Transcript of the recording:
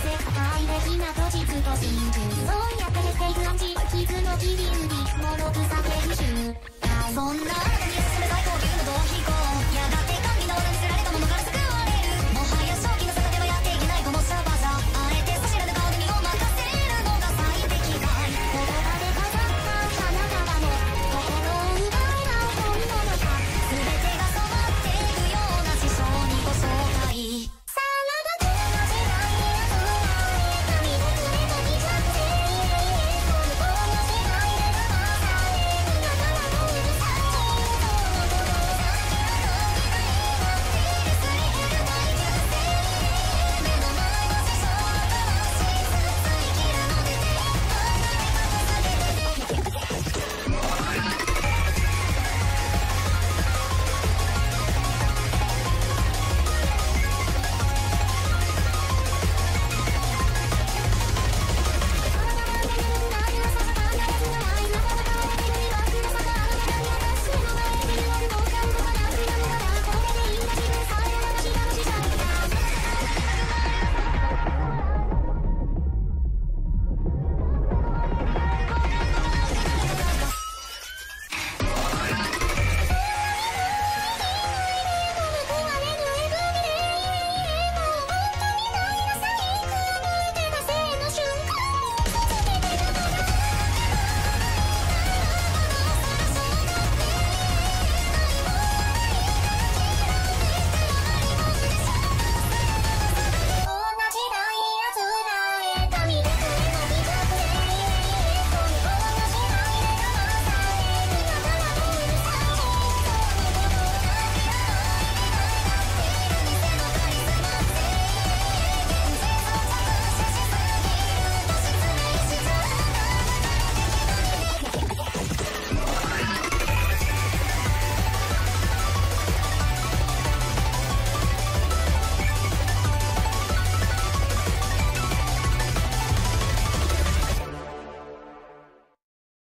絶対的な虚実と真実そうやって減テていく暗示傷の切り売りくさ研修そんな